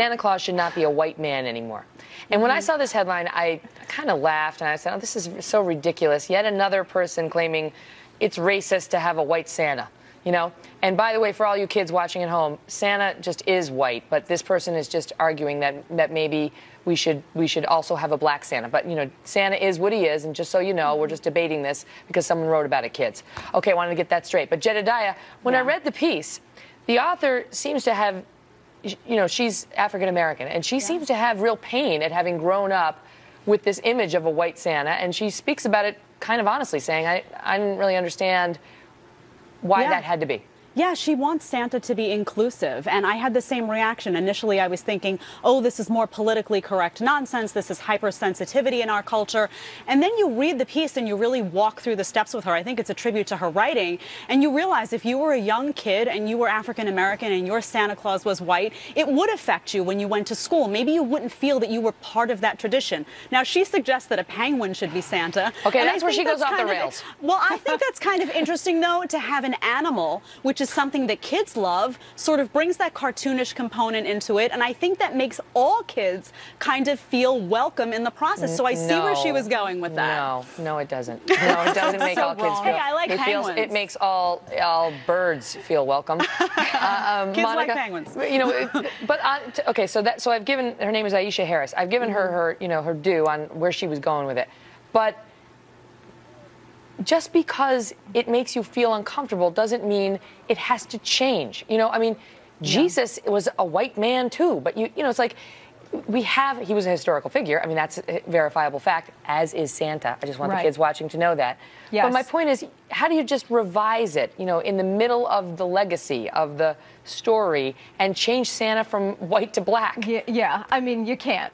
Santa Claus should not be a white man anymore. And when I mm-hmm. saw this headline, I kind of laughed and I said, oh, this is so ridiculous. Yet another person claiming it's racist to have a white Santa, you know? And by the way, for all you kids watching at home, Santa just is white, but this person is just arguing that, that maybe we should, we should also have a black Santa. But, you know, Santa is what he is, and just so you know, we're just mm-hmm. debating this because someone wrote about it, kids. Okay, I wanted to get that straight. But Jedediah, when yeah. I read the piece, the author seems to have you know, she's African American, and she yeah. seems to have real pain at having grown up with this image of a white Santa, and she speaks about it kind of honestly, saying, I, I didn't really understand why yeah. that had to be. Yeah, she wants Santa to be inclusive. And I had the same reaction. Initially, I was thinking, oh, this is more politically correct nonsense. This is hypersensitivity in our culture. And then you read the piece and you really walk through the steps with her. I think it's a tribute to her writing. And you realize if you were a young kid and you were African American and your Santa Claus was white, it would affect you when you went to school. Maybe you wouldn't feel that you were part of that tradition. Now, she suggests that a penguin should be Santa. Okay, that's where she goes off the rails. Of, well, I think that's kind of interesting, though, to have an animal, which which is something that kids love, sort of brings that cartoonish component into it. And I think that makes all kids kind of feel welcome in the process. So I see no, where she was going with that. No, no, it doesn't. No, it doesn't make so all kids feel. Hey, I like it penguins. Feels, it makes all all birds feel welcome. Uh, um, kids Monica, like penguins. You know, it, but on, okay, so that so I've given her name is Aisha Harris. I've given her mm-hmm. her you know her due on where she was going with it, but just because it makes you feel uncomfortable doesn't mean it has to change. You know, I mean, yeah. Jesus was a white man too, but you, you know, it's like we have, he was a historical figure. I mean, that's a verifiable fact, as is Santa. I just want right. the kids watching to know that. Yes. But my point is, how do you just revise it, you know, in the middle of the legacy of the story and change Santa from white to black? Yeah, yeah. I mean, you can't.